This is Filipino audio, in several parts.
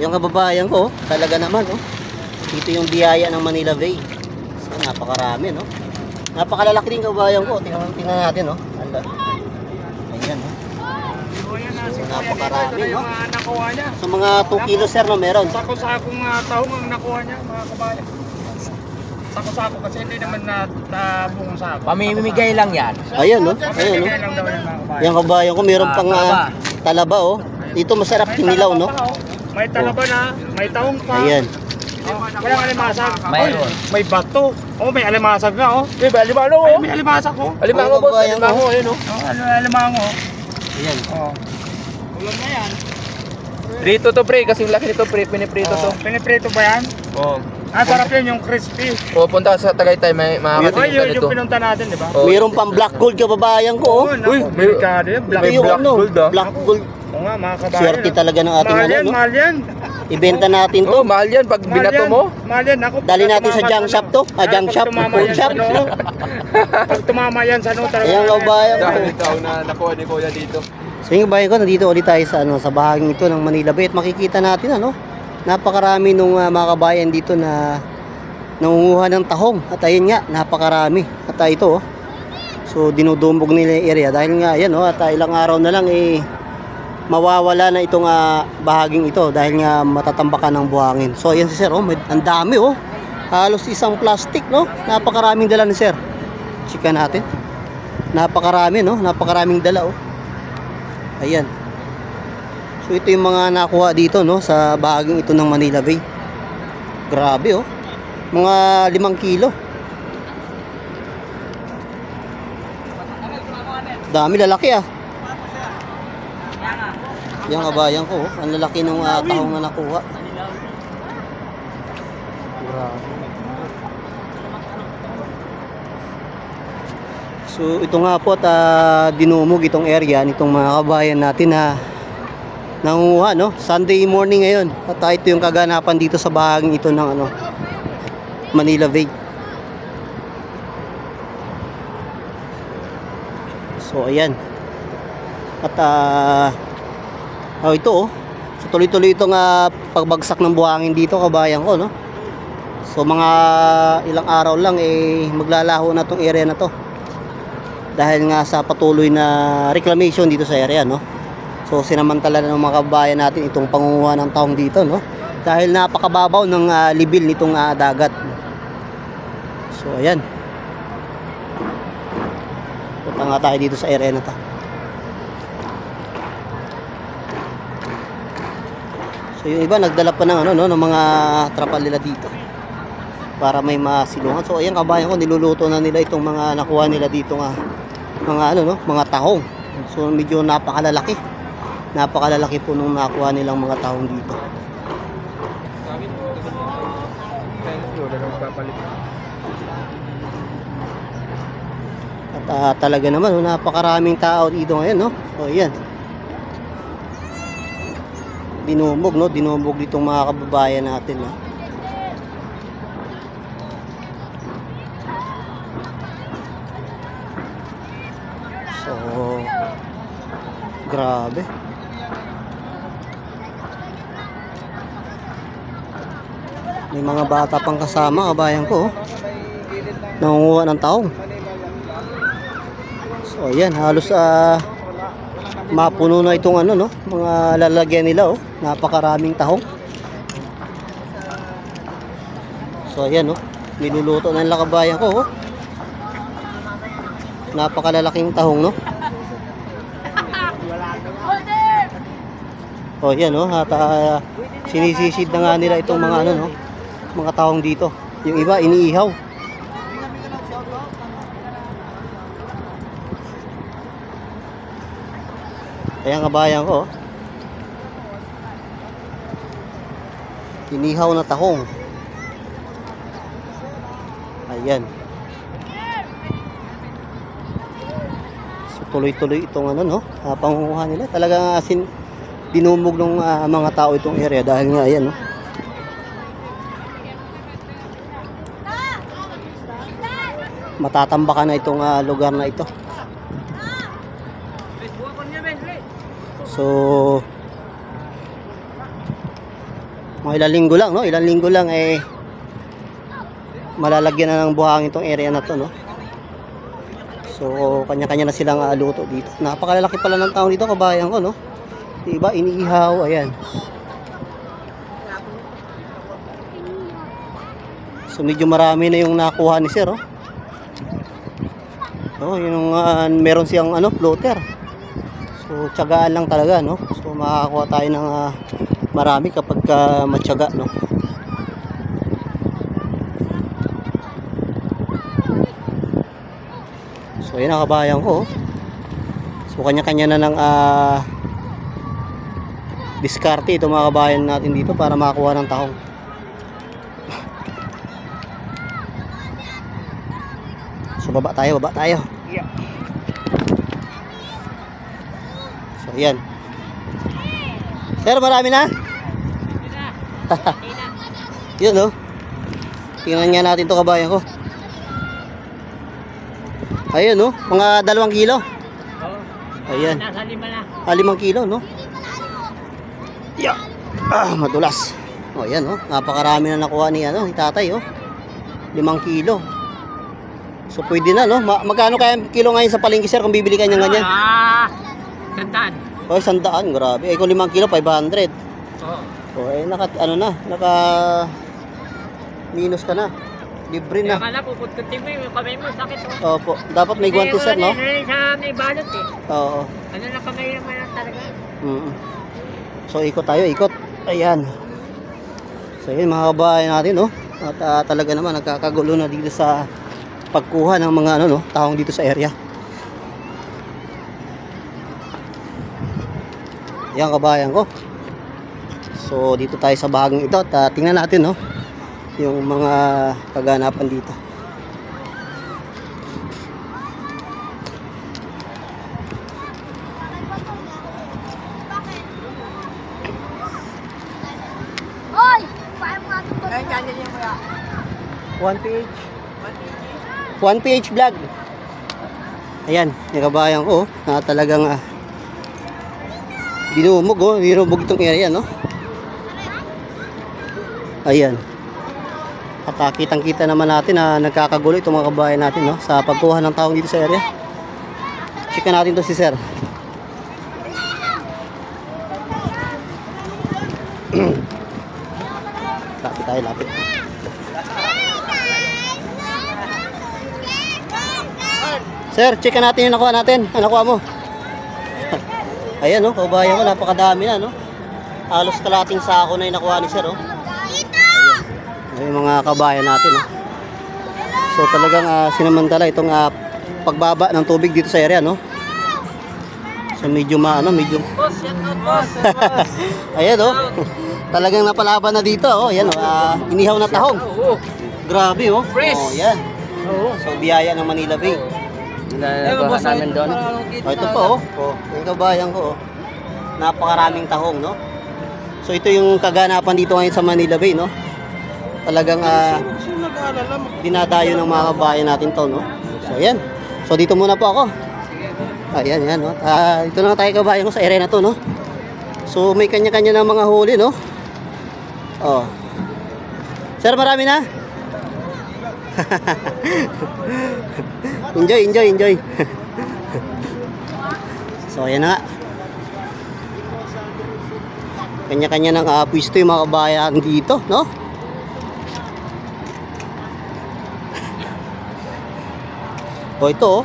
Yung kababayan ko, oh, talaga naman, oh. Dito yung biyaya ng Manila Bay. So, napakarami, no? Napakalalaki din kababayan ko. Tingnan, tingnan natin, no? Ala. Ayan, no? So, napakarami, no? Mga nakuha niya. So, mga 2 kilos, sir, no? Meron. Sako-sakong uh, taong ang nakuha niya, mga kabayan. Sako-sako kasi hindi naman na tabong sako. Pamimigay lang yan. Ayan, no? Ayan, no? Yung kabayan ko, meron Ah, pang talaba. ah, talaba, oh. Dito masarap kinilaw, no? Oh. May talaba na, may taong pa. Ayan. Oh, walang alimasag. Mayroon. May bato. Oh, may alimasag nga, oh. Di ba, limango Ay, oh. may alimasag, oh. Alimango Mga boss, alimango, ayun oh. Oh, ano, alimango. Ayan. Oh. Ulam na yan. Prito to pre, kasi yung laki nito pre, piniprito to. Oh, piniprito ba yan? Oh. Ah, sarap yan yung crispy. Pupunta ka sa Tagaytay, may Ay, makakatingin ka yun nito. yung pinunta natin, di ba? Oh. Meron pang black gold kababayan ko, oh. Oo, naku, Uy, may- yan. Black black ano, gold, ah. black gold. Oo nga, mga kabayan. Swerte talaga ng ating mahal ano, yan, no? mahal yan. Ibenta natin to. Oh, mahal yan pag Mahal binato yan. mo. Mahal yan. Ako, Dali natin sa junk shop ano, to. Ah, junk pag shop, tumama food yan shop. sa ano, Pag tumama yan sa ano talaga. Ayan kabayan. Dahil ikaw na nakuha ni Kuya dito. So yung bayan ko, nandito ulit tayo sa, ano, sa bahaging ito ng Manila Bay at makikita natin ano, napakarami nung ah, mga kabayan dito na nangunguha ng tahong at ayun nga, napakarami at ah, ito oh, so dinudumbog nila yung area dahil nga yan oh, at ah, ilang araw na lang eh mawawala na itong ah, bahaging ito dahil nga matatambakan ng buhangin so ayan si sir oh, may, ang dami oh halos isang plastic no napakaraming dala ni sir chika natin napakarami no napakaraming dala oh Ayan. So ito yung mga nakuha dito no sa bahaging ito ng Manila Bay. Grabe oh. Mga limang kilo. Dami lalaki ah. Yan kabayan ko oh. Ang lalaki ng uh, tahong na nakuha. So ito nga po at ah, dinumog itong area nitong mga kabayan natin na nangunguha no? Sunday morning ngayon. At ah, ito yung kaganapan dito sa bahaging ito ng ano Manila Bay. So ayan. At ah oh, ito oh. So tuloy-tuloy itong ah, pagbagsak ng buhangin dito kabayan ko no? So mga ilang araw lang eh maglalaho na tong area na to. Dahil nga sa patuloy na reclamation dito sa area no? So sinamantala ng mga kabayan natin itong pangunguha ng taong dito no? Dahil napakababaw ng ah, libil nitong ah, dagat. So ayan. Punta nga tayo dito sa area na to so yung iba nagdala pa ng ano no ng mga trapal nila dito para may masilungan. So ayan kabayan ko niluluto na nila itong mga nakuha nila dito nga mga ano no, mga tahong. So medyo napakalalaki. Napakalalaki po nung nakuha nilang mga tahong dito. At ah, talaga naman, no, napakaraming tao dito ngayon, no? O, yan. Dinumog, no? Dinumog ditong mga kababayan natin, no? So, grabe. May mga bata pang kasama, kabayan ko. oh. Nangunguha ng taong. So, ayan, halos ah mapuno na itong ano, no? Mga lalagyan nila, oh. Napakaraming tahong. So, ayan, oh. Niluluto ng lakabayan ko, oh. Napakalalaking tahong, no? Oh, yan, no? At ah, sinisisid na nga nila itong mga ano, no? Mga tahong dito. Yung iba, iniihaw. Ayan kabayan ko. oh. Inihaw na tahong. Ayan. So, tuloy-tuloy itong ano, no? Uh, pangunguha nila. Talagang asin dinumog ng ah, mga tao itong area dahil nga ayan, no? Matatambakan na itong ah, lugar na ito. So Mga ilang linggo lang, no? Ilang linggo lang, eh, malalagyan na ng buhangin itong area na to, no? So, kanya-kanya na silang ah, luto dito. Napakalalaki pala ng taong dito, kabayan ko, no? Diba, iniihaw, ayan. So, medyo marami na yung nakuha ni Sir, oh. Oh, yung ah, meron siyang ano, floater. So, tiyagaan lang talaga, no? So, makakakuha tayo ng ah, marami kapag ka matyaga, no? So, yun ang kabayan ko. oh. So, kanya-kanya na ng ah, diskarte ito mga kabayan natin dito para makakuha ng tahong. So, baba tayo, baba tayo. Yeah. So, yan. Sir, marami na? Yun, no? Tingnan nga natin to kabayan ko. Ayun, no? Mga dalawang kilo. Ayan. Nasa lima na. Ah, limang kilo, no? Yeah. Ah, madulas. O, yan, no? Napakarami na nakuha ni, ano, ni tatay, oh. Limang kilo. So, pwede na, no? Ma- magkano kaya kilo ngayon sa palengke, sir, kung bibili ka niyan ganyan? Ah, sandaan. O, sandaan, grabe. Eh, kung limang kilo, 500. Oo. O, eh, naka, ano na, naka, minus ka na. Libre Kaya na. ka na, puputkutin mo yung kamay mo, sakit oh. Opo, dapat may guwantes, sir, no? Ano yun sa may balot eh. Oo. Ano na kamay naman lang talaga. Mm. So ikot tayo, ikot. Ayan. So yun mga kabayan natin, no? At ah, talaga naman nagkakagulo na dito sa pagkuha ng mga ano, no, taong dito sa area. Yan kabayan ko. So dito tayo sa bahaging ito at ah, tingnan natin, no? Yung mga kaganapan dito. Hoy! Ito? One page. One page vlog. Ayan, yung kabayan ko, oh, na talagang ah, dinumog, oh, dinumog itong area, no? Ayan. At ah, kitang-kita naman natin na nagkakagulo itong mga kabayan natin, no? Sa pagkuha ng taong dito sa area. Chika natin to si sir. lapit tayo, lapit. Sir, check natin yung nakuha natin. Ano nakuha mo? Ayan, no? Kabayan ko, napakadami na, no? Halos kalating sako na yung nakuha ni Sir, oh. Ayan. Yung mga kabayan natin, no? So, talagang ah, sinamantala itong ah, pagbaba ng tubig dito sa area, no? So, medyo maano, medyo... Boss, yan out boss. Ayan, oh. Talagang napalaban na dito, oh. Ayan, oh. ah, inihaw na tahong. Grabe, oh. Fresh. Oh, yan. So, biyaya ng Manila Bay. Nalalabahan namin doon. Oh, ito po, oh. oh. Yung kabayan ko, oh. Napakaraming tahong, no? So, ito yung kaganapan dito ngayon sa Manila Bay, no? Talagang ah, dinadayo ng mga kabayan natin to, no? So, ayan. So, dito muna po ako. Ayan, yan, no? Ah, ito na tayo kabayan ko sa area na to, no? So, may kanya-kanya ng mga huli, no? Oh. Sir, marami na? enjoy, enjoy, enjoy. so, ayan nga. Kanya-kanya ng uh, pwisto yung mga kabayan dito, no? o ito, oh.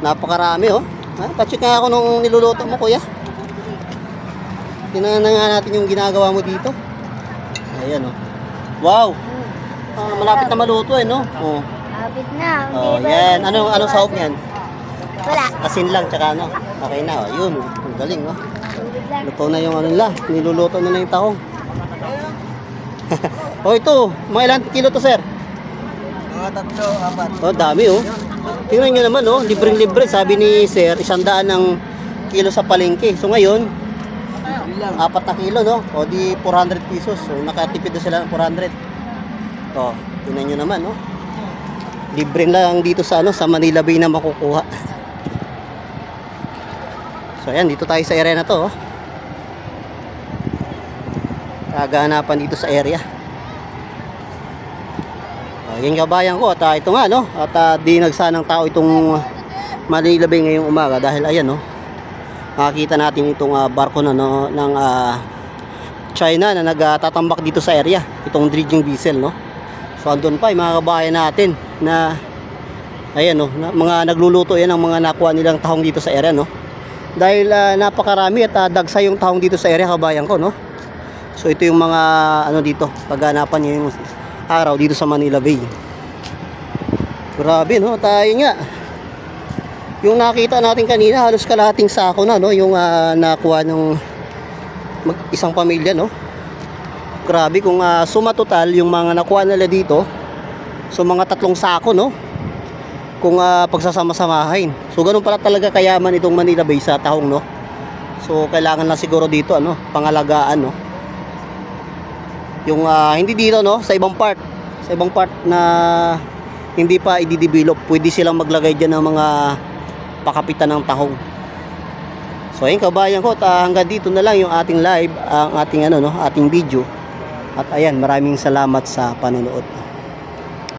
Napakarami, oh. Ha? Pacheck nga ako nung niluluto mo, kuya. Tingnan na nga natin yung ginagawa mo dito. Ayan, oh. Wow! Ah, malapit na maluto, eh, no? Oh. Habit na. Oh, yan. Ano ano sahog niyan? Wala. Asin lang tsaka ano. Okay na, oh. Yun, ang galing, no? Tubig lang. Luto na yung ano nila. Niluluto na na yung tahong. oh, ito. Mga ilang kilo to, sir? Mga tatlo, apat. Oh, dami, oh. Tingnan nyo naman, oh. Libreng-libre. Sabi ni sir, isang daan ng kilo sa palengke. So, ngayon, apat na kilo, no? O di 400 pesos. So, nakatipid na sila ng 400. Oh, tingnan nyo naman, no? Libre lang dito sa ano sa Manila Bay na makukuha. So ayan, dito tayo sa area na to. Oh. kaganapan dito sa area. Ayun kabayan ko at ah, ito nga no at ah, di nagsanang tao itong Manila Bay ngayong umaga dahil ayan no makikita natin itong ah, barko na no ng ah, China na nagtatambak dito sa area itong dredging vessel no so andun pa yung mga kabayan natin na ayan no na, mga nagluluto yan ang mga nakuha nilang tahong dito sa area no. Dahil ah, napakarami at ah, dagsa yung tahong dito sa area kabayan ko no. So ito yung mga ano dito pagganapan niya yung araw dito sa Manila Bay. Grabe no tayo nga. Yung nakita natin kanina halos kalahating sako na no yung ah, nakuha ng mag- isang pamilya no. Grabe kung ah, suma total yung mga nakuha nila dito so mga tatlong sako no? Kung ah, pagsasama-samahin. So ganun pala talaga kayaman itong Manila Bay sa tahong no? So kailangan lang siguro dito ano pangalagaan no? Yung ah, hindi dito no? Sa ibang part. Sa ibang part na hindi pa i-develop. Pwede silang maglagay dyan ng mga pakapitan ng tahong. So ayun kabayan ko ta hanggang dito na lang yung ating live ang ating ano no? Ating video. At ayan maraming salamat sa panonood